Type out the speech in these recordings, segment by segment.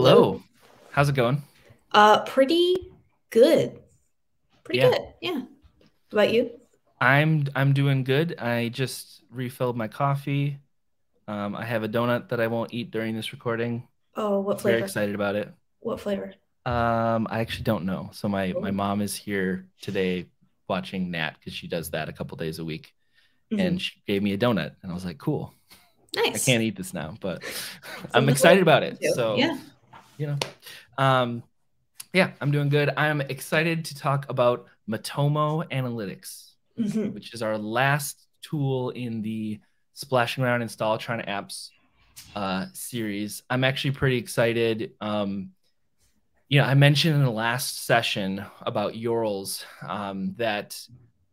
Hello. How's it going? Uh, pretty good. Pretty Yeah. good. Yeah. What about you? I'm I'm doing good. I just refilled my coffee. Um, I have a donut that I won't eat during this recording. Oh, what flavor? Very excited about it. What flavor? Um, I actually don't know. So my my Oh. mom is here today watching Nat because she does that a couple days a week, Mhm. and she gave me a donut, and I was like, cool. Nice. I can't eat this now, but I'm excited about it. So yeah. You know, um, yeah, I'm doing good. I'm excited to talk about Matomo Analytics. Mhm. which is our last tool in the Splashing Around Installatron Apps uh, series. I'm actually pretty excited. Um, you know, I mentioned in the last session about URLs um, that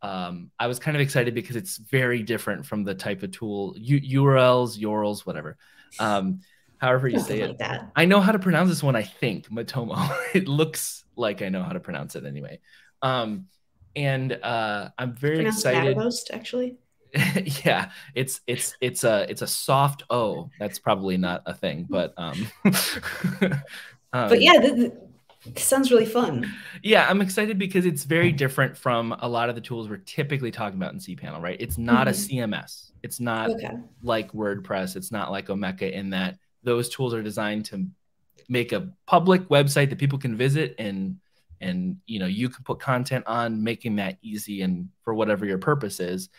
um, I was kind of excited because it's very different from the type of tool U- URLs, URLs, whatever. Um, however you Something say it. that. I know how to pronounce this one, I think, Matomo. it looks like I know how to pronounce it anyway. Um, and uh, I'm very Pronounced excited. Mattermost, actually. yeah, it's it's it's a it's a soft O. That's probably not a thing, but um, um, But yeah, th- th- this sounds really fun. yeah, I'm excited because it's very different from a lot of the tools we're typically talking about in cPanel, right? It's not a CMS. It's not Okay. like WordPress. It's not like Omeka in that those tools are designed to make a public website that people can visit and and you know you can put content on, making that easy and for whatever your purpose is.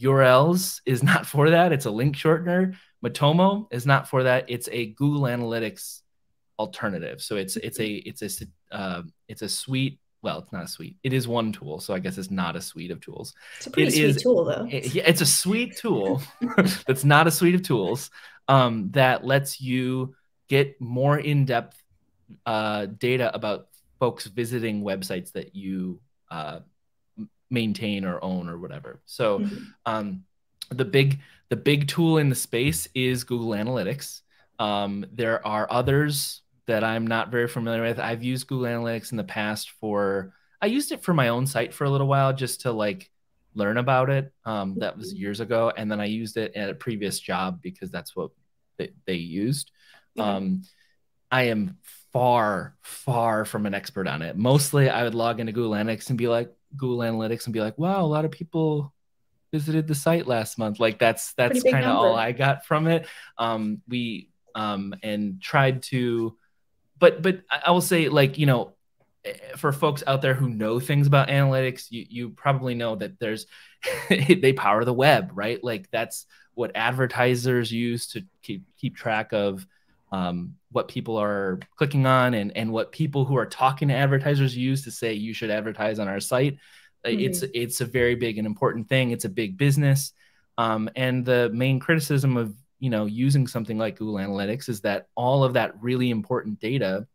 URLs is not for that. It's a link shortener. Matomo is not for that. It's a Google Analytics alternative. So it's it's a it's a uh, it's a suite. Well, it's not a suite. It is one tool. So I guess it's not a suite of tools. It's a pretty It sweet is- tool, though. It- it's a sweet tool that's not a suite of tools um, that lets you get more in-depth uh, data about folks visiting websites that you uh, maintain or own or whatever. So Mhm. um, the big the big tool in the space is Google Analytics. Um, there are others that I'm not very familiar with. I've used Google Analytics in the past for I used it for my own site for a little while just to like learn about it. Um, that was years ago, and then I used it at a previous job because that's what they, they used. Um, I am far, far from an expert on it. Mostly, I would log into Google Analytics and be like Google Analytics and be like, "Wow, a lot of people visited the site last month." Like that's that's kind of all. I got from it. Um, we um, and tried to, but but I will say, like you know, eh, for folks out there who know things about analytics, you you probably know that there's they power the web, right? Like that's what advertisers use to keep keep track of um, what people are clicking on and and what people who are talking to advertisers use to say you should advertise on our site. Uh, It's it's a very big and important thing. It's a big business, um, and the main criticism of you know using something like Google Analytics is that all of that really important data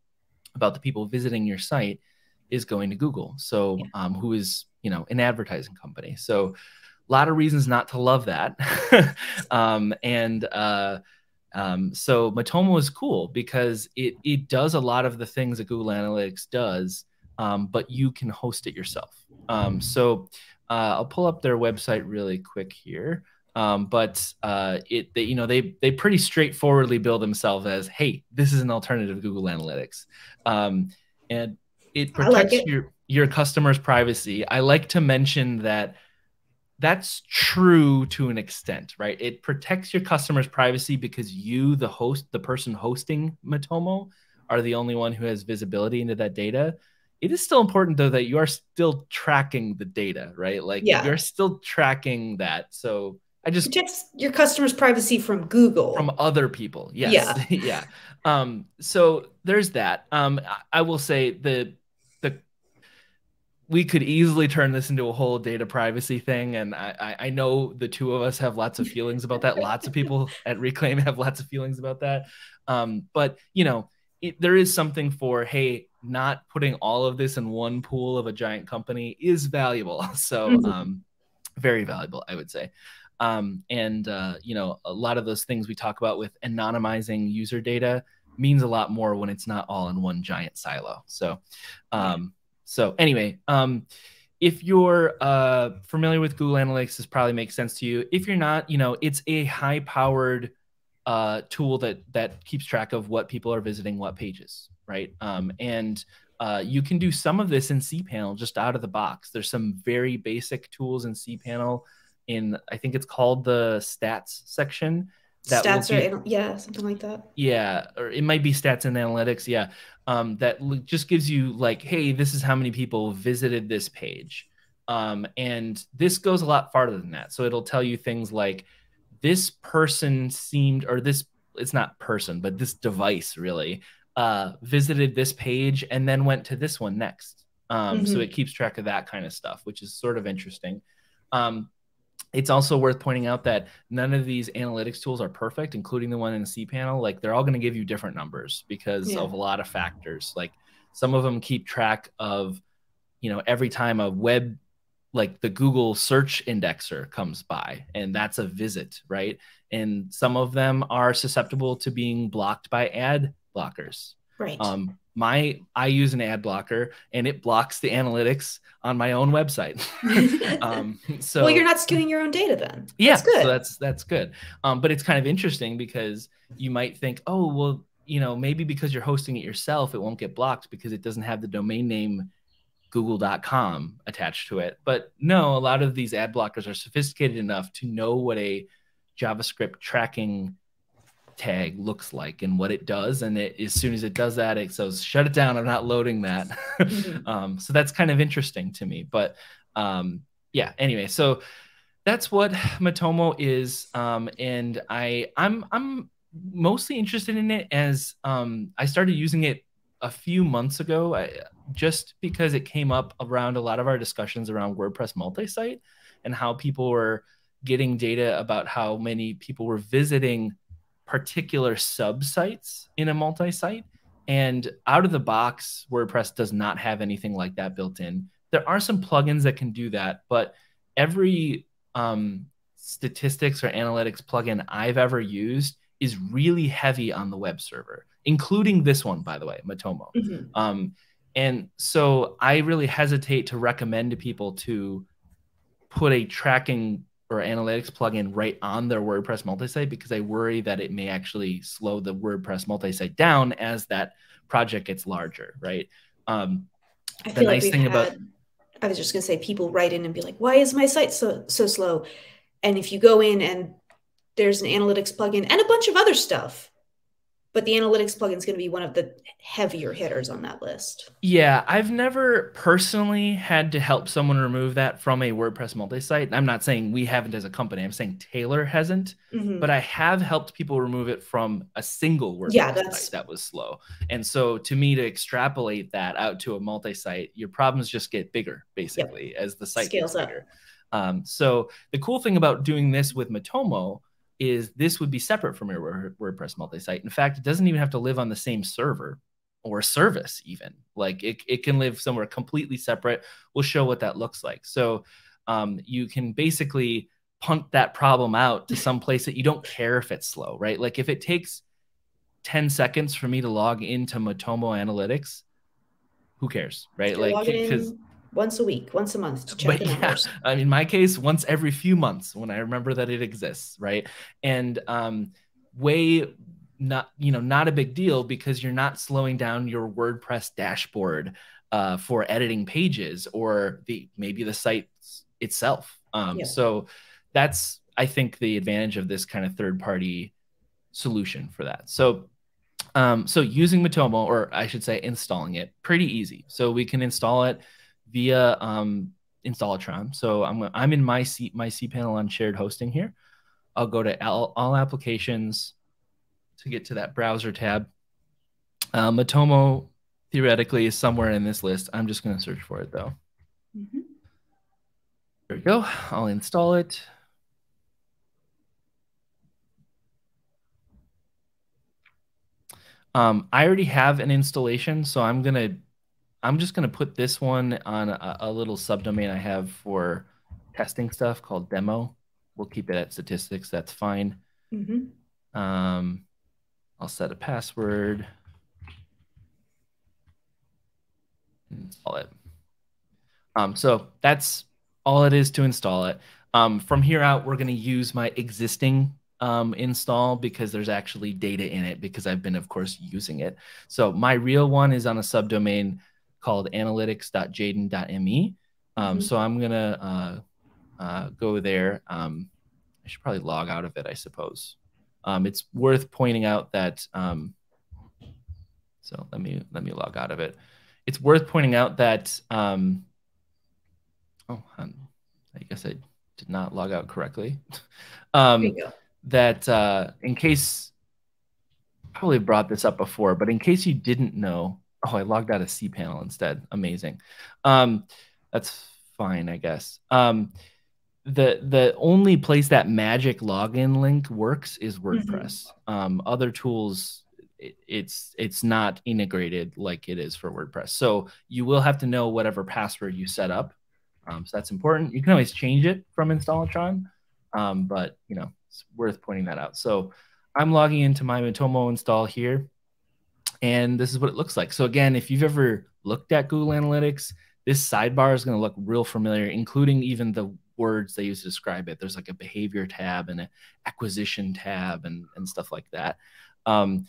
about the people visiting your site is going to Google. So Yeah. um, who is you know an advertising company. So a lot of reasons not to love that. um, and uh, um, so Matomo is cool because it it does a lot of the things that Google Analytics does, um, but you can host it yourself. Um, so uh, I'll pull up their website really quick here. Um, but uh, it they, you know they they pretty straightforwardly bill themselves as hey this is an alternative to Google Analytics, um, and it I like protects it. your your customers' privacy. I like to mention that that's true to an extent, right? It protects your customers' privacy because you, the host, the person hosting Matomo, are the only one who has visibility into that data. It is still important though that you are still tracking the data, right? Like Yeah. you're still tracking that. So I just Protects your customers' privacy from Google. from other people. Yes. Yeah. Yeah. Um, so there's that. Um, I- I will say the the we could easily turn this into a whole data privacy thing, and I, I know the two of us have lots of feelings about that. lots of people at Reclaim have lots of feelings about that. Um, but you know, it, there is something for hey, not putting all of this in one pool of a giant company is valuable. So Mhm. um, very valuable, I would say. Um, and uh, you know, a lot of those things we talk about with anonymizing user data means a lot more when it's not all in one giant silo. So, um, so anyway, um, if you're uh, familiar with Google Analytics, this probably makes sense to you. If you're not, you know, it's a high-powered uh, tool that that keeps track of what people are visiting what pages, right? Um, and uh, you can do some of this in cPanel just out of the box. There's some very basic tools in cPanel. In I think it's called the stats section. That stats or yeah, something like that. Yeah, or it might be stats and analytics. Yeah, um, that just gives you like, hey, this is how many people visited this page. Um, and this goes a lot farther than that. So it'll tell you things like this person seemed, or this, it's not person, but this device really uh, visited this page and then went to this one next. Um, mm-hmm. So it keeps track of that kind of stuff, which is sort of interesting. Um, it's also worth pointing out that none of these analytics tools are perfect, including the one in the cPanel. Like they're all going to give you different numbers because yeah. of a lot of factors. Like some of them keep track of, you know, every time a web like the Google search indexer comes by, and that's a visit, right? And some of them are susceptible to being blocked by ad blockers. Right. Um, my I use an ad blocker, and it blocks the analytics on my own website. um, so well, you're not skewing your own data then. Yeah, that's good. So that's that's good. Um, but it's kind of interesting because you might think, oh, well, you know, maybe because you're hosting it yourself, it won't get blocked because it doesn't have the domain name google.com attached to it. But no, a lot of these ad blockers are sophisticated enough to know what a JavaScript tracking tag looks like and what it does. And it, as soon as it does that, it says, shut it down. I'm not loading that. Mm-hmm. um, so that's kind of interesting to me. But um, yeah, anyway, so that's what Matomo is. Um, and I, I'm, I'm mostly interested in it as um, I started using it a few months ago. I, just because it came up around a lot of our discussions around WordPress multi-site and how people were getting data about how many people were visiting particular sub-sites in a multi-site. And out of the box, WordPress does not have anything like that built in. There are some plugins that can do that, but every um, statistics or analytics plugin I've ever used is really heavy on the web server, including this one, by the way, Matomo. Mm-hmm. Um, and so I really hesitate to recommend to people to put a tracking or analytics plugin right on their WordPress multi-site because I worry that it may actually slow the WordPress multi-site down as that project gets larger, right? Um, I feel nice like thing had, about I was just gonna say people write in and be like, why is my site so so slow? And if you go in and there's an analytics plugin and a bunch of other stuff but the analytics plugin is going to be one of the heavier hitters on that list. Yeah, I've never personally had to help someone remove that from a WordPress multi-site. I'm not saying we haven't as a company. I'm saying Taylor hasn't, mm-hmm. but I have helped people remove it from a single WordPress yeah, that's... site that was slow. And so to me to extrapolate that out to a multi-site, your problems just get bigger basically yep. as the site scales. Up. Um, so the cool thing about doing this with Matomo is this would be separate from your WordPress multi-site. In fact, it doesn't even have to live on the same server or service even. Like it, it can live somewhere completely separate. We'll show what that looks like. So um, you can basically punt that problem out to some place that you don't care if it's slow, right? Like if it takes 10 seconds for me to log into Matomo Analytics, who cares, right? like because once a week, once a month to check but the numbers. Yeah, in my case, once every few months when I remember that it exists, right? And um, way not you know not a big deal because you're not slowing down your WordPress dashboard uh, for editing pages or the maybe the site itself. Um, yeah. So that's I think the advantage of this kind of third party solution for that. So um, so using Matomo, or I should say installing it, pretty easy. So we can install it via um, Installatron. So I'm I'm in my C my cPanel on shared hosting here. I'll go to all, all applications to get to that browser tab. Uh, Matomo theoretically is somewhere in this list. I'm just going to search for it though. Mm -hmm. There we go. I'll install it. Um, I already have an installation, so I'm going to I'm just going to put this one on a, a, little subdomain I have for testing stuff called demo. We'll keep it at statistics. That's fine. Mm-hmm. Um, I'll set a password. Install it. Um, so that's all it is to install it. Um, from here out, we're going to use my existing um, install because there's actually data in it because I've been, of course, using it. So my real one is on a subdomain called analytics.jadin.me. Um, mm-hmm. So I'm gonna uh, uh, go there. Um, I should probably log out of it, I suppose. Um, it's worth pointing out that. Um, so let me let me log out of it. It's worth pointing out that. Um, oh, I guess I did not log out correctly. um, that uh, in case, probably brought this up before, but in case you didn't know, oh, I logged out of cPanel instead. Amazing. Um, that's fine, I guess. Um, the the only place that magic login link works is. WordPress. Mm-hmm. Um, other tools, it, it's it's not integrated like it is for WordPress. So you will have to know whatever password you set up um, so that's important. You can always change it from Installatron, um, but you know it's worth pointing that out. So I'm logging into my Matomo install here, and this is what it looks like. So again, if you've ever looked at Google Analytics, this sidebar is going to look real familiar, including even the words they use to describe it. There's like a behavior tab and an acquisition tab and, and stuff like that. Um,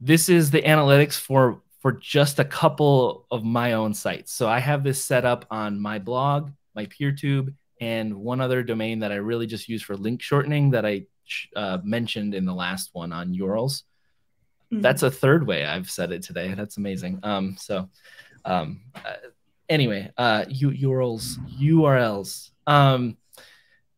this is the analytics for for just a couple of my own sites. So I have this set up on my blog, my PeerTube, and one other domain that I really just use for link shortening that I uh, mentioned in the last one on URLs. Mm-hmm. That's a third way I've said it today. That's amazing. Um, so um, uh, anyway, uh, U- URLs, URLs. Um,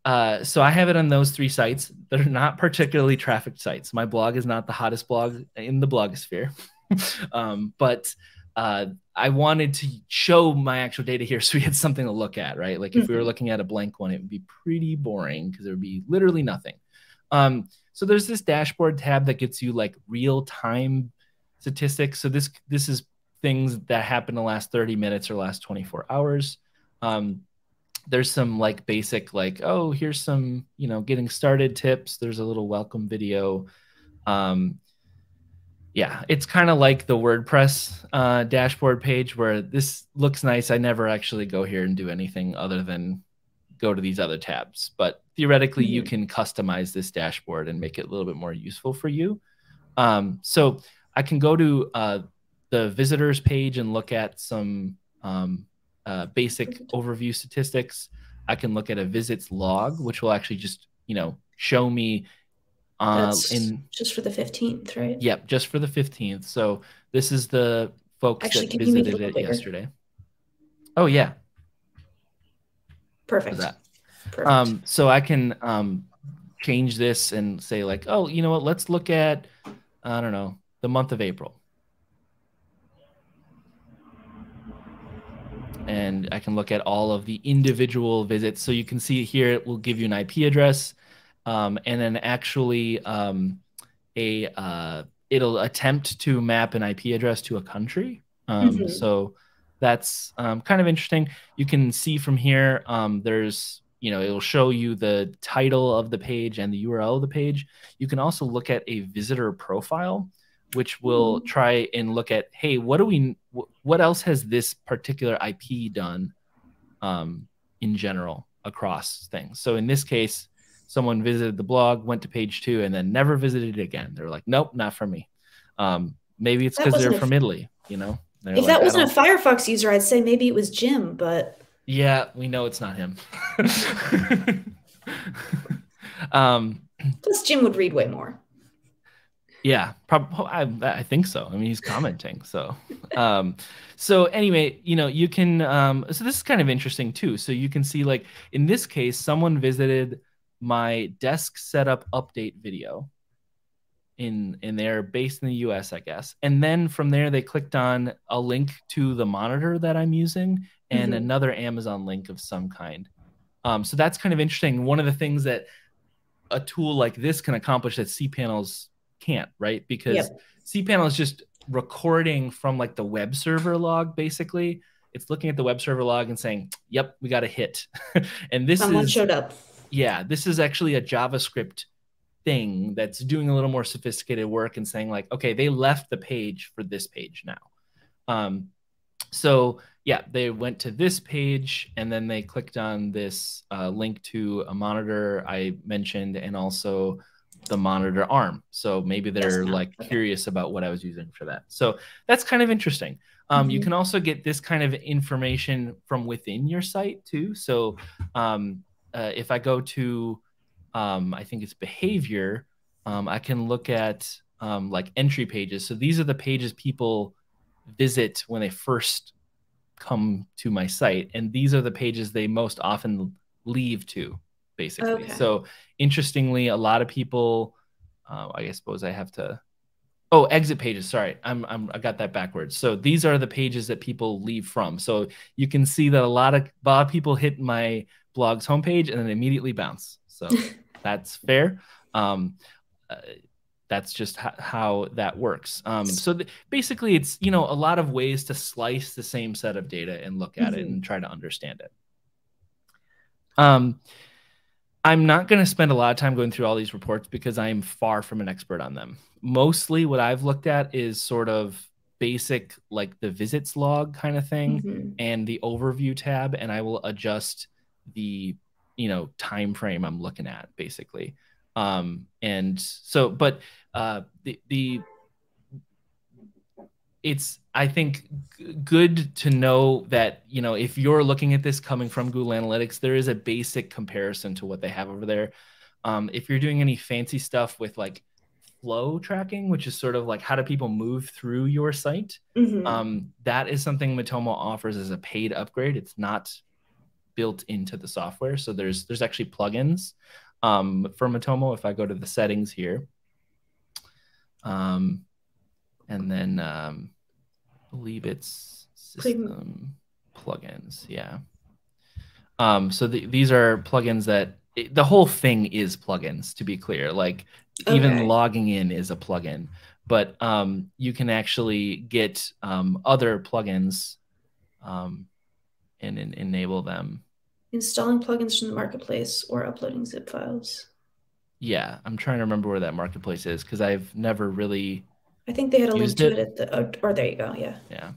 uh, so I have it on those three sites. They're not particularly trafficked sites. My blog is not the hottest blog in the blogosphere. um, but uh, I wanted to show my actual data here so we had something to look at, right? Like if we were mm-hmm. looking at a blank one, it would be pretty boring because there would be literally nothing. Um, so there's this dashboard tab that gets you like real time statistics. So this this is things that happen in the last 30 minutes or last 24 hours. Um, there's some like basic like oh here's some you know getting started tips. There's a little welcome video. Um, yeah, it's kind of like the WordPress uh, dashboard page where this looks nice. I never actually go here and do anything other than go to these other tabs. But theoretically, mm-hmm. you can customize this dashboard and make it a little bit more useful for you. Um, so I can go to uh, the visitors page and look at some um, uh, basic overview statistics. I can look at a visits log, which will actually just you know show me uh, in just for the 15th, right? Yep, just for the 15th. So this is the folks Actually, that visited it, it yesterday. Oh yeah. Perfect. That. Perfect. Um, so I can um, change this and say like, oh, you know what? Let's look at I don't know the month of April. And I can look at all of the individual visits. So you can see here, it will give you an IP address um, and then actually um, a uh, it'll attempt to map an IP address to a country. Um, mm-hmm. So that's um, kind of interesting. You can see from here, um, there's you know it'll show you the title of the page and the URL of the page. You can also look at a visitor profile, which will mm-hmm. try and look at hey, what do we what else has this particular IP done um, in general across things? So in this case someone visited the blog, went to page two, and then never visited it again. They're like, nope, not for me. Um, maybe it's because they're from Italy, you know? They're if like, that wasn't a Firefox user, I'd say maybe it was Jim, but. Yeah, we know it's not him. um, Plus, Jim would read way more. Yeah, probably. I, I, think so. I mean, he's commenting. So, um, so anyway, you know, you can. Um, so this is kind of interesting too. So you can see, like in this case, someone visited my desk setup update video in in there based in the US I guess. And then from there they clicked on a link to the monitor that I'm using and mm-hmm. another Amazon link of some kind. Um, so that's kind of interesting. One of the things that a tool like this can accomplish that cPanels can't right? Because yep. cPanel is just recording from like the web server log basically. It's looking at the web server log and saying yep we got a hit. And this someone is, showed up. Yeah, this is actually a JavaScript thing that's doing a little more sophisticated work and saying like, okay, they left the page for this page now. Um, so yeah, they went to this page and then they clicked on this uh, link to a monitor I mentioned and also the monitor arm. So maybe they're like okay. curious about what I was using for that. So that's kind of interesting. Um, mm-hmm. You can also get this kind of information from within your site too. So um, uh, if I go to, um, I think it's behavior, um, I can look at um, like entry pages. So these are the pages people visit when they first come to my site, and these are the pages they most often leave to, basically. Okay. So interestingly, a lot of people, uh, I suppose I have to. Oh, exit pages. Sorry, I'm, I'm I got that backwards. So these are the pages that people leave from. So you can see that a lot of a lot of people hit my blog's homepage and then immediately bounce. So that's fair. Um, uh, that's just how that works. Um, so th- basically, it's you know a lot of ways to slice the same set of data and look at mm-hmm. it and try to understand it. Um, I'm not going to spend a lot of time going through all these reports because I am far from an expert on them. Mostly, what I've looked at is sort of basic, like the visits log kind of thing, mm-hmm. and the overview tab, and I will adjust the you know time frame I'm looking at basically. Um, and so, but uh, the the it's I think good to know that you know if you're looking at this coming from Google Analytics, there is a basic comparison to what they have over there. Um, if you're doing any fancy stuff with like flow tracking, which is sort of like how do people move through your site, mm-hmm. um, that is something Matomo offers as a paid upgrade. It's not built into the software, so there's there's actually plugins um, for Matomo. If I go to the settings here, um, and then um, I believe it's system plugins. Yeah. Um, so the, these are plugins that it, the whole thing is plugins. To be clear, like okay. even logging in is a plugin, but um, you can actually get um, other plugins um, and, and enable them. Installing plugins from the marketplace or uploading zip files. Yeah, I'm trying to remember where that marketplace is because I've never really. I think they had a link to it, it at the. Oh, or there you go. Yeah. Yeah.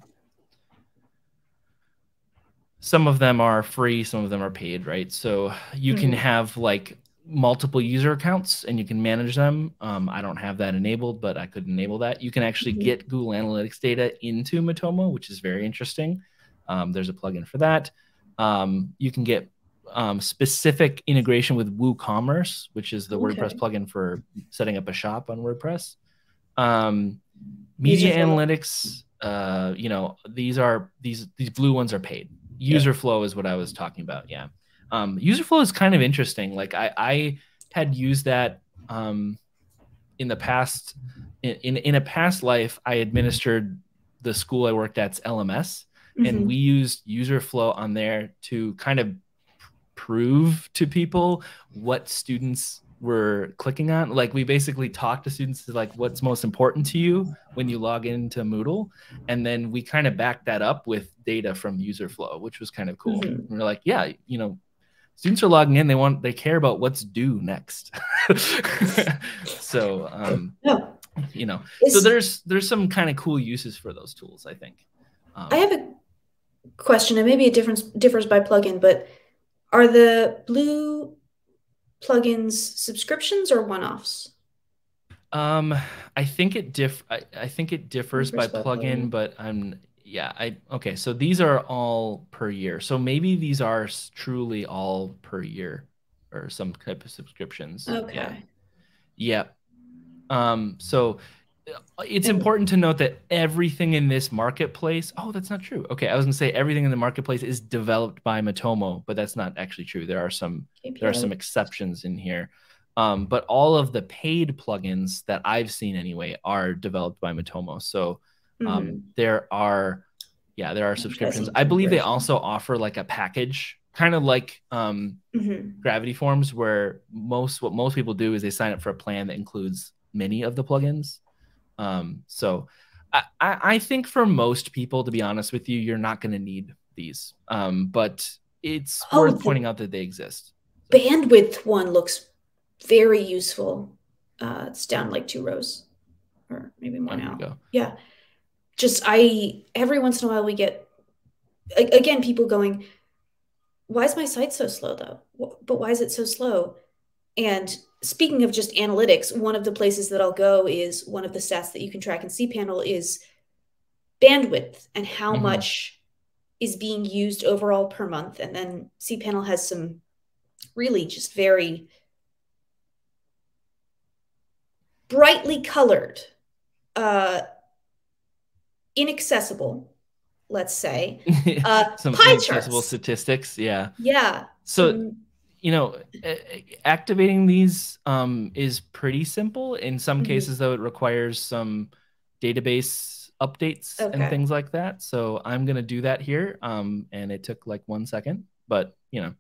Some of them are free, some of them are paid, right? So you mm-hmm. can have like multiple user accounts and you can manage them. Um, I don't have that enabled, but I could enable that. You can actually mm-hmm. get Google Analytics data into Matomo, which is very interesting. Um, there's a plugin for that. Um, you can get um, specific integration with WooCommerce, which is the okay. WordPress plugin for setting up a shop on WordPress. Um, media analytics, uh, you know, these are these these blue ones are paid. User yeah. flow is what I was talking about. Yeah, um, user flow is kind of interesting. Like I, I had used that um, in the past. In, in in a past life, I administered the school I worked at's LMS, mm-hmm. and we used user flow on there to kind of prove to people what students were clicking on. Like we basically talked to students to like what's most important to you when you log into Moodle, and then we kind of backed that up with data from user flow, which was kind of cool. Mm-hmm. we're like, yeah, you know, students are logging in; they want they care about what's due next. so, um, you know, it's, so there's there's some kind of cool uses for those tools. I think. Um, I have a question, and maybe it difference differs by plugin, but are the blue plugins subscriptions or one-offs? Um, I think it diff. I, I think it differs by plugin, but I'm yeah. I okay. So these are all per year. So maybe these are truly all per year, or some type of subscriptions. Okay. Yeah. yeah. Um. So it's important to note that everything in this marketplace oh that's not true. Okay i was going to say everything in the marketplace is developed by matomo but that's not actually true. There are some API. there are some exceptions in here. Um, but all of the paid plugins that i've seen anyway are developed by matomo. So um, mm-hmm. there are yeah there are subscriptions. i believe they also offer like a package kind of like um, mm-hmm. gravity forms where most what most people do is they sign up for a plan that includes many of the plugins um, so I, I think for most people, to be honest with you, you're not going to need these. Um, but it's oh, worth pointing out that they exist. So. Bandwidth one looks very useful. Uh, it's down like two rows, or maybe more now. Yeah, just I every once in a while we get again people going, "Why is my site so slow though? But why is it so slow?" And speaking of just analytics, one of the places that I'll go is one of the stats that you can track in cPanel is bandwidth and how mm-hmm. much is being used overall per month. And then cPanel has some really just very brightly colored, uh, inaccessible, let's say, uh, some pie inaccessible charts. statistics. Yeah. Yeah. So, um, you know, activating these um, is pretty simple. In some mm-hmm. cases, though, it requires some database updates okay. and things like that. So I'm going to do that here. Um, and it took like one second, but you know,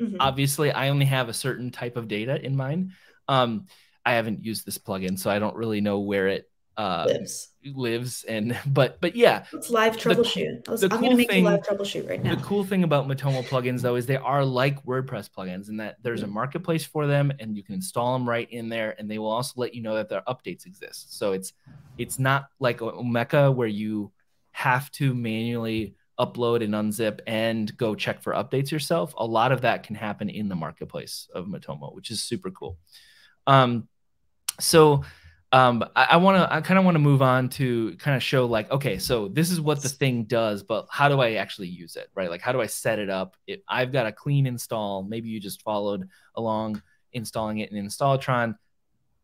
mm-hmm. obviously I only have a certain type of data in mind. Um, I haven't used this plugin, so I don't really know where it uh, lives. lives and but but yeah. It's live troubleshoot. The, the i'm cool gonna make thing, live troubleshoot right now. the cool thing about matomo plugins though is they are like wordpress plugins in that there's a marketplace for them and you can install them right in there and they will also let you know that their updates exist. So it's it's not like omeka where you have to manually upload and unzip and go check for updates yourself. A lot of that can happen in the marketplace of matomo which is super cool. Um so um, I, want to, I kind of want to move on to kind of show like, okay, so this is what the thing does, but how do I actually use it, right? Like, how do I set it up? I've got a clean install, maybe you just followed along installing it in Installatron,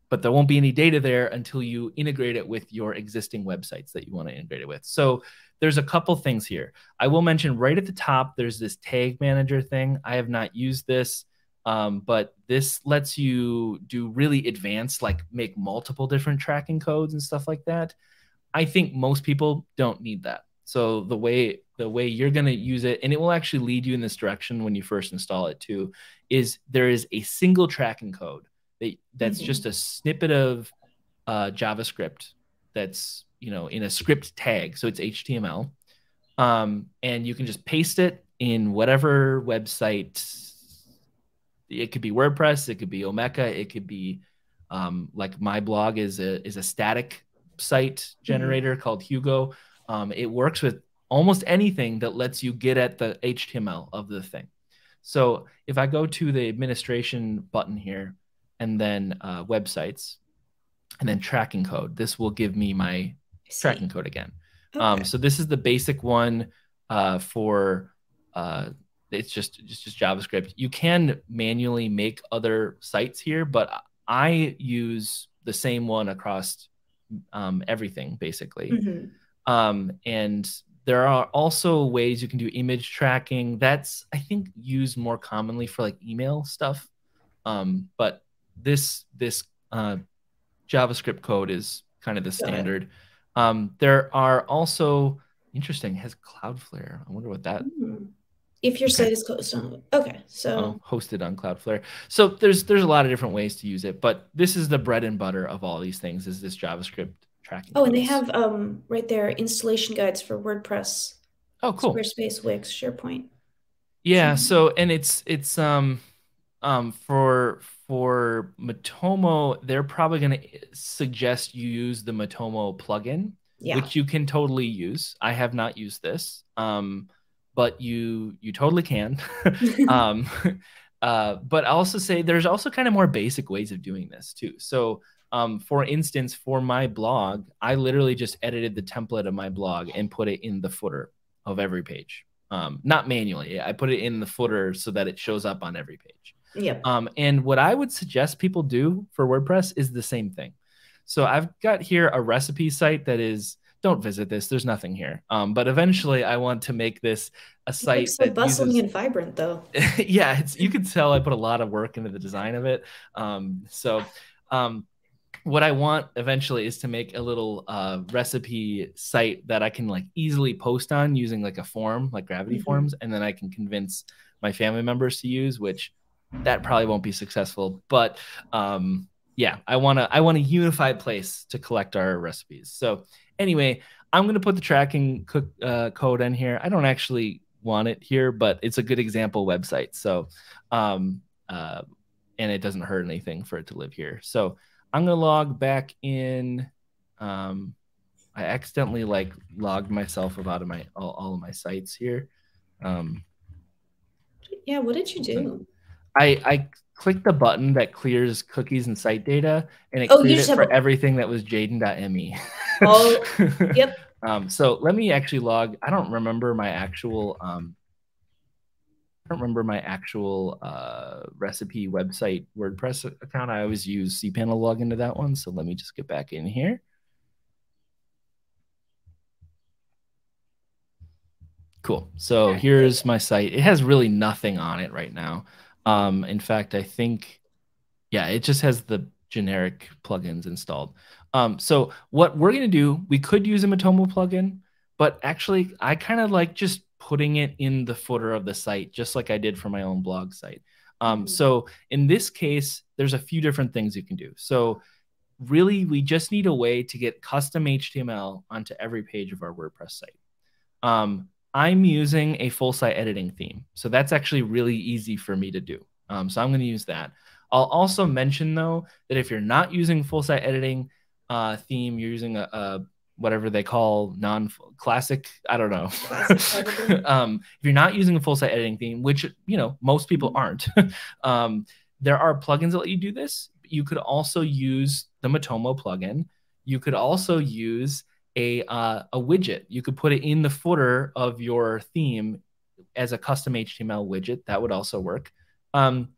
but there won't be any data there until you integrate it with your existing websites that you want to integrate it with. So there's a couple things here. I will mention right at the top, there's this tag manager thing. I have not used this. Um, but this lets you do really advanced, like make multiple different tracking codes and stuff like that. I think most people don't need that. So the way the way you're going to use it, and it will actually lead you in this direction when you first install it too, is there is a single tracking code that that's mm-hmm. just a snippet of uh, JavaScript that's you know in a script tag, so it's HTML, um, and you can just paste it in whatever website it could be WordPress, it could be Omeka, it could be um, like my blog is a is a static site mm-hmm. generator mm-hmm. called Hugo. Um, it works with almost anything that lets you get at the HTML of the thing. So if I go to the administration button here and then uh, websites and then tracking code, this will give me my tracking code again. Um, okay. Um, so this is the basic one uh, for uh, it's just just just JavaScript. You can manually make other sites here, but I use the same one across um, everything basically. Mm-hmm. Um, and there are also ways you can do image tracking. That's I think used more commonly for like email stuff. Um, but this this uh, JavaScript code is kind of the standard. Um, there are also interesting has Cloudflare. I wonder what that. Mm if your site is closed on okay so oh, hosted on cloudflare. So there's there's a lot of different ways to use it but this is the bread and butter of all these things is this javascript tracking oh and they have um right there installation guides for wordpress oh cool. Squarespace wix sharepoint. Yeah so and it's it's um um for for matomo they're probably going to suggest you use the matomo plugin yeah. which you can totally use. I have not used this. Um but you you totally can. um, uh, but I also say there's also kind of more basic ways of doing this too. So um, for instance, for my blog, I literally just edited the template of my blog and put it in the footer of every page. Um, not manually. I put it in the footer so that it shows up on every page. Yeah. Um, and what I would suggest people do for WordPress is the same thing. So I've got here a recipe site that is don't visit this. There's nothing here. Um, but eventually, I want to make this a site so that bustling uses... and vibrant, though. yeah, it's you can tell I put a lot of work into the design of it. Um, so, um, what I want eventually is to make a little uh, recipe site that I can like easily post on using like a form, like Gravity mm-hmm. Forms, and then I can convince my family members to use, which that probably won't be successful, but um, yeah, I want to I want a unified place to collect our recipes. So Anyway, I'm going to put the tracking cook, uh, code in here. I don't actually want it here, but it's a good example website. So, um, uh, and it doesn't hurt anything for it to live here. So I'm going to log back in. Um, I accidentally like logged myself out of my all, all of my sites here. Um, yeah, what did you do? I I click the button that clears cookies and site data, and it oh, cleared it for a... everything that was Jadin.me. Oh, yep. um, so let me actually log. I don't remember my actual. Um, I don't remember my actual uh, recipe website WordPress account. I always use cPanel to log into that one. So let me just get back in here. Cool. So here's my site. It has really nothing on it right now. Um, in fact, I think, yeah, it just has the generic plugins installed. Um, so what we're going to do, we could use a Matomo plugin, but actually I kind of like just putting it in the footer of the site, just like I did for my own blog site. Um, mm-hmm. so in this case, there's a few different things you can do. So really, we just need a way to get custom HTML onto every page of our WordPress site. Um, I'm using a full site editing theme. So that's actually really easy for me to do. Um, so I'm going to use that. I'll also mention though that if you're not using full site editing uh, theme, you're using a, a whatever they call non-classic. I don't know. um, if you're not using a full site editing theme, which you know most people mm-hmm. aren't, um, there are plugins that let you do this. You could also use the Matomo plugin. You could also use a uh, a widget. You could put it in the footer of your theme as a custom HTML widget. That would also work. Um,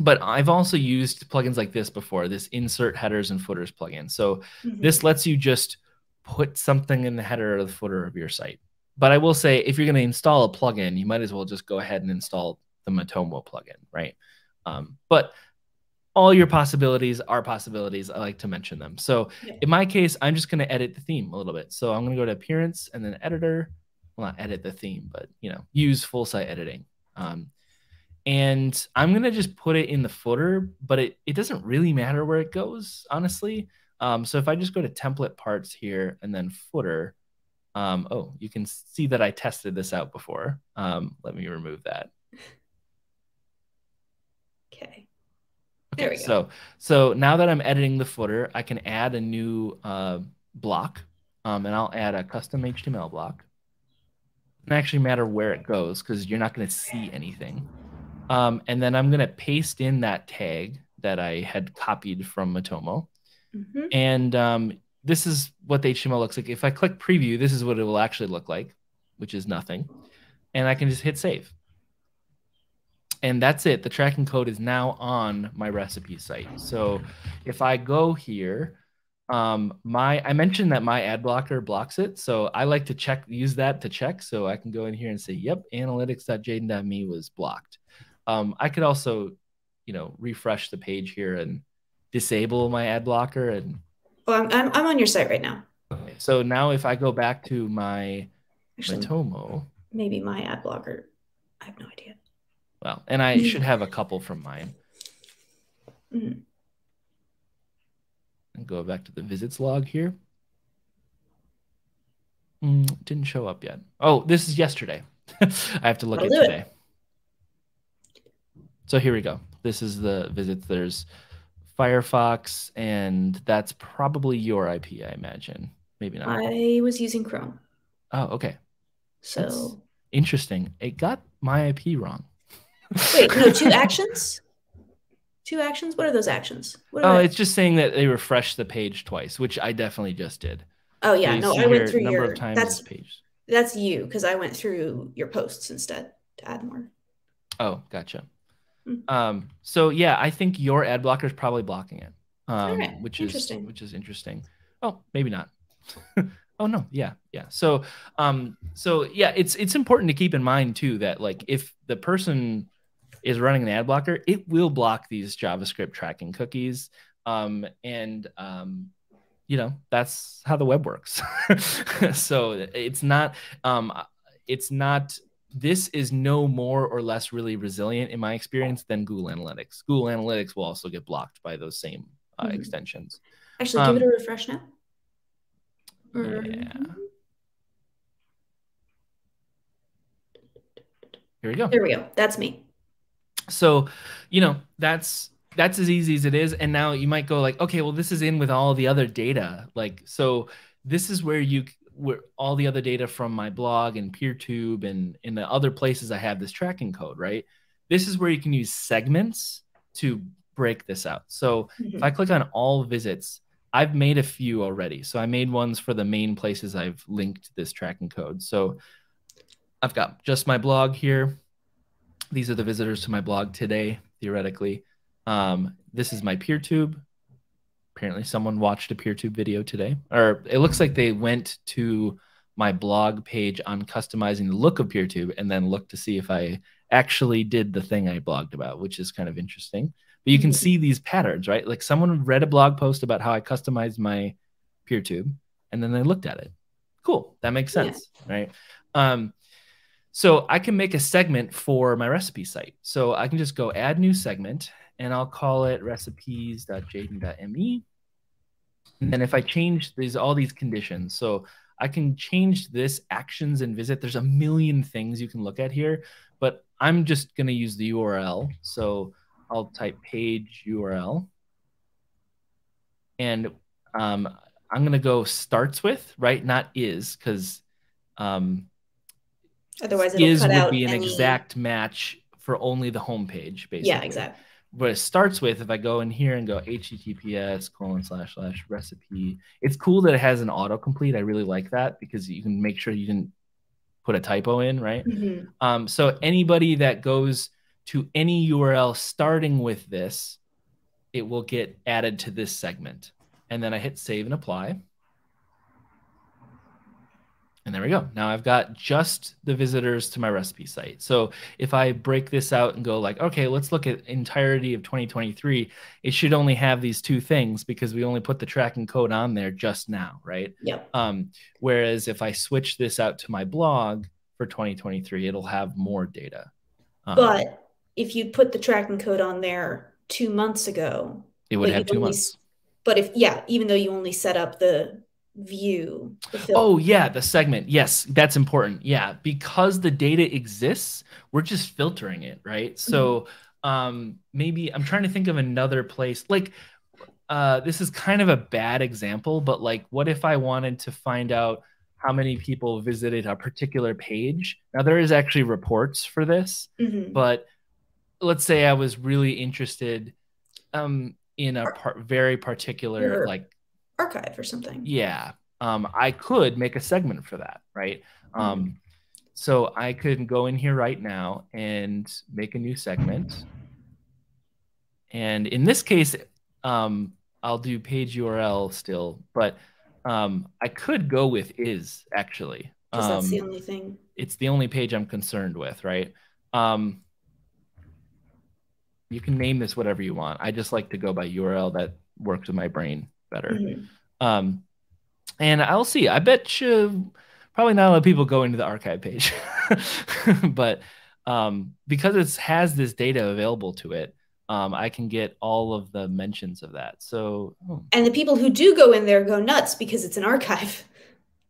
but I've also used plugins like this before. This insert headers and footers plugin. So mm-hmm. this lets you just put something in the header or the footer of your site. But I will say, if you're going to install a plugin, you might as well just go ahead and install the Matomo plugin, right? Um, but all your possibilities are possibilities. I like to mention them. So yeah. in my case, I'm just going to edit the theme a little bit. So I'm going to go to appearance and then editor. Well, not edit the theme, but you know, use full site editing. Um, and I'm going to just put it in the footer, but it, it doesn't really matter where it goes, honestly. Um, so if I just go to template parts here and then footer, um, oh, you can see that I tested this out before. Um, let me remove that. Okay. Okay, there we go. So, so now that I'm editing the footer, I can add a new uh, block, um, and I'll add a custom HTML block. It doesn't actually matter where it goes because you're not going to see anything. Um, and then I'm going to paste in that tag that I had copied from Matomo. Mm-hmm. And um, this is what the HTML looks like. If I click preview, this is what it will actually look like, which is nothing. And I can just hit save and that's it. The tracking code is now on my recipe site. So if I go here, um, my I mentioned that my ad blocker blocks it. So I like to check, use that to check. So I can go in here and say, yep, analytics.jadin.me was blocked. Um, I could also, you know, refresh the page here and disable my ad blocker. And oh, I'm, I'm, I'm on your site right now. Okay. So now if I go back to my Actually, Matomo, maybe my ad blocker, I have no idea. Well, and I should have a couple from mine. Mm-hmm. And go back to the visits log here. Mm, didn't show up yet. Oh, this is yesterday. I have to look I'll at today. It. So here we go. This is the visits. There's Firefox, and that's probably your IP, I imagine. Maybe not. I was using Chrome. Oh, okay. So that's interesting. It got my IP wrong. Wait, no, two actions? Two actions? What are those actions? Are oh, it's just saying that they refreshed the page twice, which I definitely just did. Oh yeah, so no, I went through number your of times that's page. That's you because I went through your posts instead to add more. Oh, gotcha. Mm-hmm. Um, so yeah, I think your ad blocker is probably blocking it. Um, right. which is which is interesting. Oh, maybe not. oh no, yeah, yeah. So um, so yeah, it's it's important to keep in mind too that like if the person is running an ad blocker, it will block these JavaScript tracking cookies. Um, and um, you know that's how the web works. so it's not um, it's not this is no more or less really resilient in my experience than Google Analytics. Google Analytics will also get blocked by those same uh, mm-hmm. extensions. Actually, give it a um, refresh now. Yeah. Here we go. There we go. That's me. So, you know, that's that's as easy as it is. And now you might go like, okay, well, this is in with all the other data. Like, so this is where you where all the other data from my blog and PeerTube and in the other places I have this tracking code, right? This is where you can use segments to break this out. So mm-hmm. if I click on all visits, I've made a few already. So I made ones for the main places I've linked this tracking code. So I've got just my blog here. These are the visitors to my blog today, theoretically. Um, this is my PeerTube. Apparently, someone watched a PeerTube video today, or it looks like they went to my blog page on customizing the look of PeerTube and then looked to see if I actually did the thing I blogged about, which is kind of interesting. But you can mm-hmm. see these patterns, right? Like someone read a blog post about how I customized my PeerTube, and then they looked at it. Cool, that makes sense, yeah. right? Um, so I can make a segment for my recipe site. So I can just go add new segment, and I'll call it recipes.jadin.me. And then if I change these all these conditions, so I can change this actions and visit. There's a million things you can look at here, but I'm just going to use the URL. So I'll type page URL. And um, I'm going to go starts with, right? Not is, because um, otherwise is would be an any... exact match for only the homepage, basically. Yeah, exactly. But it starts with if I go in here and go https colon slash slash recipe. It's cool that it has an autocomplete. I really like that because you can make sure you didn't put a typo in, right? Mm-hmm. Um, so anybody that goes to any URL starting with this, it will get added to this segment. And then I hit save and apply. And there we go. Now I've got just the visitors to my recipe site. So if I break this out and go like, okay, let's look at entirety of 2023, it should only have these two things because we only put the tracking code on there just now, right? Yep. Um, whereas if I switch this out to my blog for 2023, it'll have more data. Um, but if you put the tracking code on there two months ago, it would have two only, months. But if yeah, even though you only set up the view. Oh yeah, the segment. Yes, that's important. Yeah, because the data exists, we're just filtering it, right? So mm-hmm. um, maybe I'm trying to think of another place like. Uh, this is kind of a bad example, but like, what if I wanted to find out how many people visited a particular page? Now, there is actually reports for this, mm-hmm. but let's say I was really interested um, in a par- very particular or like archive or something. Yeah, um, I could make a segment for that, right? Mm-hmm. Um, so I could go in here right now and make a new segment. And in this case, um, I'll do page URL still, but um, I could go with is actually. Because that's the um, only thing. It's the only page I'm concerned with, right? Um, you can name this whatever you want. I just like to go by URL that works with my brain better. Mm-hmm. Um, and I'll see. I bet you probably not a lot of people go into the archive page, but um, because it has this data available to it, um, I can get all of the mentions of that. So, oh. and the people who do go in there go nuts because it's an archive.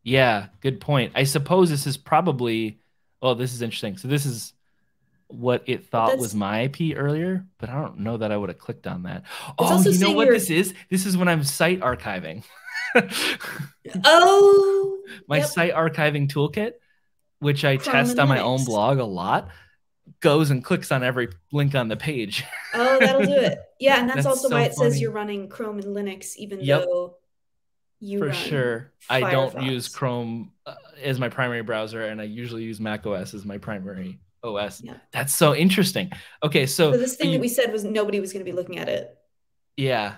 Yeah, good point. I suppose this is probably. Oh, this is interesting. So this is what it thought was my IP earlier, but I don't know that I would have clicked on that. oh, you know what you're... this is? This is when I'm site archiving. oh, my yep. site archiving toolkit, which I test on my own blog a lot, goes and clicks on every link on the page. oh, that'll do it. Yeah, and that's, that's also so why it funny. says you're running Chrome and Linux, even yep. though you for sure. Firefox. I don't use Chrome uh, as my primary browser, and I usually use Mac OS as my primary OS. Yeah. That's so interesting. Okay, so, so this thing you, that we said was nobody was going to be looking at it. Yeah.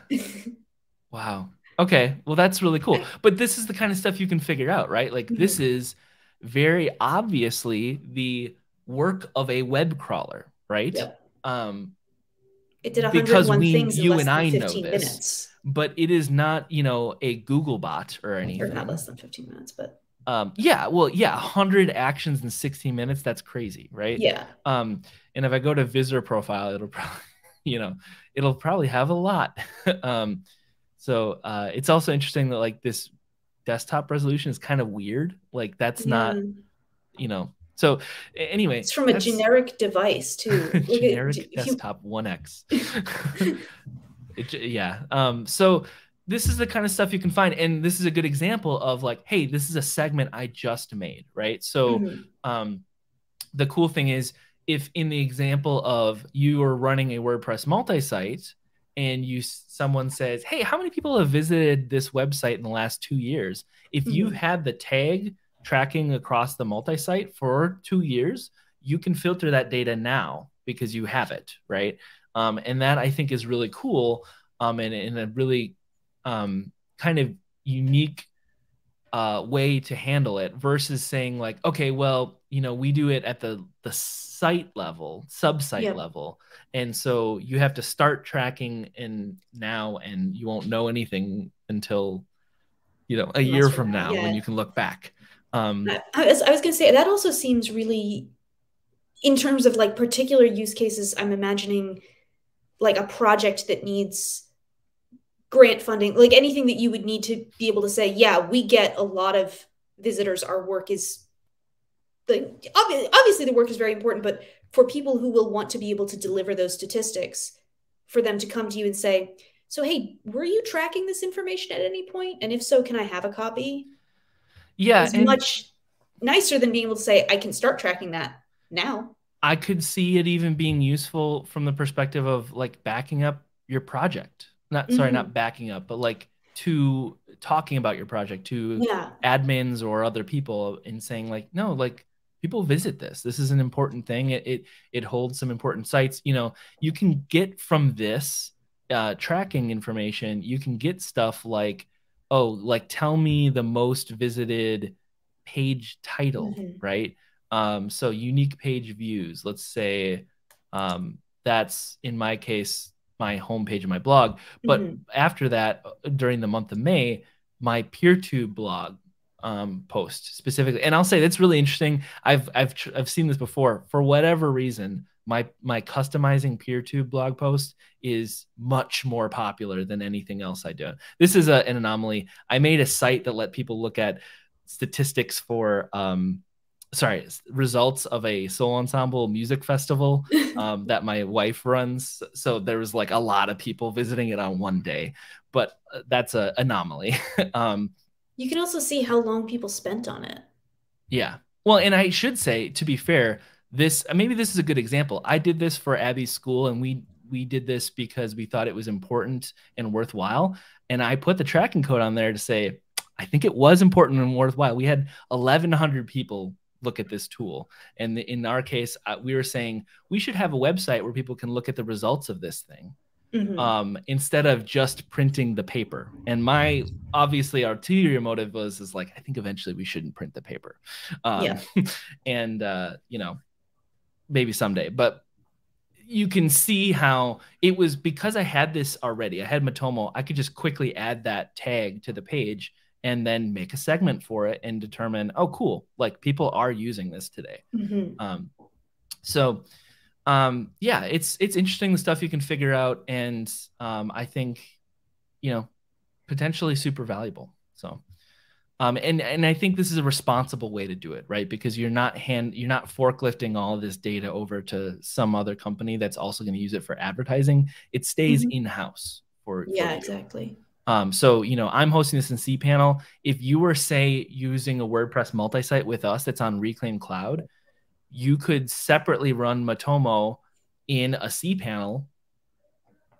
wow. Okay. Well, that's really cool. But this is the kind of stuff you can figure out, right? Like mm-hmm. this is very obviously the work of a web crawler, right? Yep. Um it did because we, things you and I know this, minutes. but it is not, you know, a Google bot or anything. Or not less than 15 minutes, but um, yeah, well, yeah, 100 actions in 16 minutes. That's crazy, right? Yeah. Um, and if I go to visitor profile, it'll probably, you know, it'll probably have a lot. um, so uh, it's also interesting that like this desktop resolution is kind of weird. Like that's yeah. not, you know. So anyway, it's from a generic device too. generic desktop One X. yeah. Um. So this is the kind of stuff you can find and this is a good example of like hey this is a segment i just made right so mm-hmm. um, the cool thing is if in the example of you are running a WordPress multi-site and you someone says, "Hey, how many people have visited this website in the last 2 years?" If mm-hmm. you've had the tag tracking across the multi-site for 2 years, you can filter that data now because you have it, right? Um, and that I think is really cool um, and in a really um, kind of unique uh, way to handle it versus saying like, okay, well, you know, we do it at the the site level, sub-site yep. level, and so you have to start tracking in now, and you won't know anything until you know a year from now yeah. when you can look back. Um, I, I was I was gonna say that also seems really, in terms of like particular use cases, I'm imagining like a project that needs grant funding, like anything that you would need to be able to say, yeah, we get a lot of visitors. Our work is like obviously the work is very important, but for people who will want to be able to deliver those statistics, for them to come to you and say, so hey, were you tracking this information at any point? And if so, can I have a copy? Yeah, it's much nicer than being able to say, I can start tracking that now. I could see it even being useful from the perspective of like backing up your project not sorry, mm-hmm. not backing up, but like to talking about your project to yeah. admins or other people and saying like, no, like people visit this. This is an important thing. It it, it holds some important sites. You know, you can get from this uh, tracking information. You can get stuff like, oh, like tell me the most visited page title, mm-hmm. right? Um, so unique page views. Let's say um, that's in my case my homepage of my blog. But mm-hmm. after that, uh, during the month of May, my PeerTube blog um, post specifically, and I'll say that's really interesting. I've I've I've seen this before. For whatever reason, my my customizing PeerTube blog post is much more popular than anything else I do. This is a, an anomaly. I made a site that let people look at statistics for um, sorry results of a soul ensemble music festival um, that my wife runs. So there was like a lot of people visiting it on one day but uh, that's a anomaly. Um, you can also see how long people spent on it. Yeah. Well and i should say to be fair this uh, maybe this is a good example. I did this for abby's school and we we did this because we thought it was important and worthwhile. And i put the tracking code on there to say I think it was important and worthwhile. We had 1,100 people look at this tool. And in our case, uh, we were saying we should have a website where people can look at the results of this thing. Mm-hmm. Um, instead of just printing the paper. And my obviously our ulterior motive was is like I think eventually we shouldn't print the paper. Um, yeah. and uh, you know, maybe someday. But you can see how it was because I had this already. I had Matomo. I could just quickly add that tag to the page and then make a segment for it and determine, oh, cool, like people are using this today. Mm-hmm. Um, so, um, yeah, it's it's interesting the stuff you can figure out, and um, I think, you know, potentially super valuable. So, um, and and I think this is a responsible way to do it, right? Because you're not hand you're not forklifting all of this data over to some other company that's also going to use it for advertising. It stays mm-hmm. in house for yeah, for exactly. Um, so, you know, I'm hosting this in cPanel. If you were, say, using a WordPress multi-site with us that's on Reclaim Cloud, you could separately run Matomo in a cPanel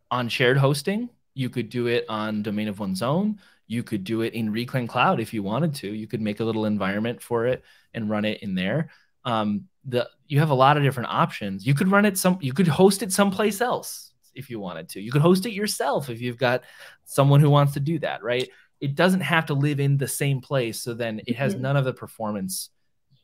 on shared hosting. You could do it on Domain of One's Own. You could do it in Reclaim Cloud if you wanted to. You could make a little environment for it and run it in there. Um, the you have a lot of different options. You could run it some. You could host it someplace else if you wanted to. You could host it yourself if you've got someone who wants to do that, right? It doesn't have to live in the same place. So then it has mm-hmm. none of the performance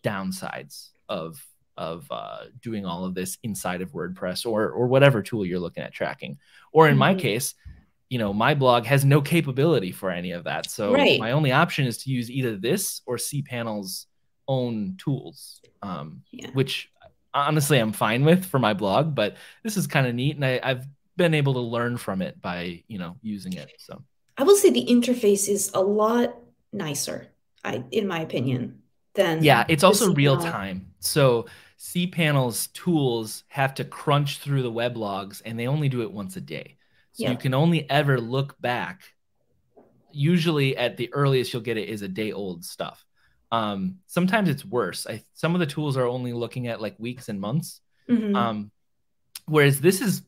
downsides of of uh, doing all of this inside of WordPress or or whatever tool you're looking at tracking. Or in mm-hmm. my case, you know, my blog has no capability for any of that. So right. my only option is to use either this or cPanel's own tools, um, yeah. which honestly I'm fine with for my blog. But this is kind of neat, and I, I've been able to learn from it by you know using it so. I will say the interface is a lot nicer i in my opinion than yeah it's also real time. So cpanel's tools have to crunch through the web logs and they only do it once a day. So yeah. you can only ever look back. Usually at the earliest you'll get it is a day old stuff. Um, sometimes it's worse. I, some of the tools are only looking at like weeks and months. Mm-hmm. Um, whereas this is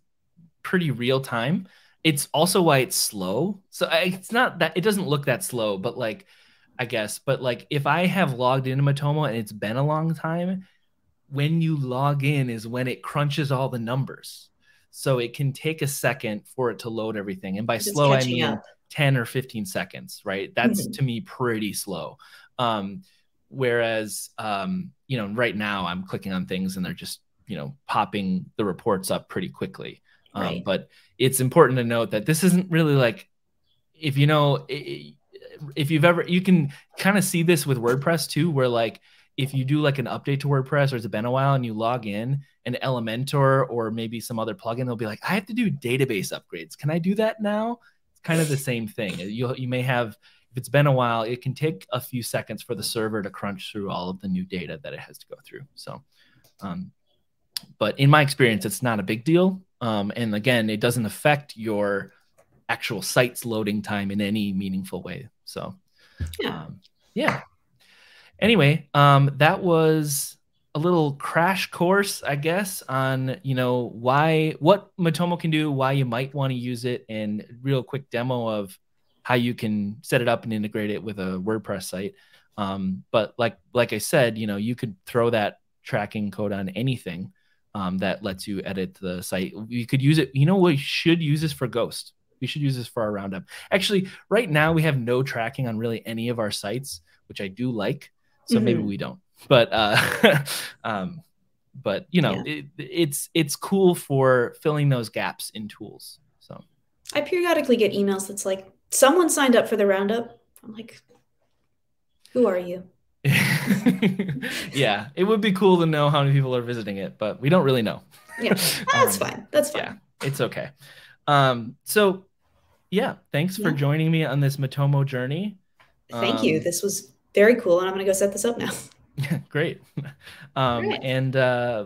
pretty real time. It's also why it's slow. So it's not that it doesn't look that slow, but like I guess, but like if I have logged into Matomo and it's been a long time, when you log in is when it crunches all the numbers. So it can take a second for it to load everything. And by slow, I mean up. 10 or 15 seconds, right? That's mm-hmm. to me pretty slow. Um, whereas, um, you know, right now I'm clicking on things and they're just, you know, popping the reports up pretty quickly. Um, right. But it's important to note that this isn't really like, if you know, if you've ever, you can kind of see this with WordPress too, where like, if you do like an update to WordPress or it's been a while and you log in and Elementor or maybe some other plugin, they'll be like, I have to do database upgrades. Can I do that now? It's kind of the same thing. You, you may have, if it's been a while, it can take a few seconds for the server to crunch through all of the new data that it has to go through. So, um, but in my experience, it's not a big deal. Um, and again, it doesn't affect your actual site's loading time in any meaningful way. So, yeah. Um, yeah anyway, um, that was a little crash course, I guess, on you know why what Matomo can do, why you might want to use it, and real quick demo of how you can set it up and integrate it with a WordPress site. Um, but like like I said, you know, you could throw that tracking code on anything um, that lets you edit the site. You could use it. You know, we should use this for Ghost. We should use this for our roundup. Actually, right now we have no tracking on really any of our sites, which I do like so mm-hmm. maybe we don't but uh um but you know yeah. it, it's it's cool for filling those gaps in tools so i periodically get emails that's like someone signed up for the roundup i'm like who are you yeah it would be cool to know how many people are visiting it but we don't really know yeah that's um, fine that's fine yeah it's okay um so yeah thanks yeah. for joining me on this matomo journey thank um, you this was very cool. And I'm going to go set this up now. Great. Um, right. And, uh,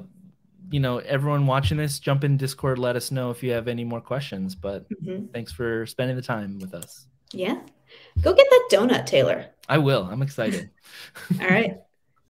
you know, everyone watching this, jump in Discord, let us know if you have any more questions. But mm-hmm. thanks for spending the time with us. Yeah. Go get that donut, Taylor. I will. I'm excited. All right.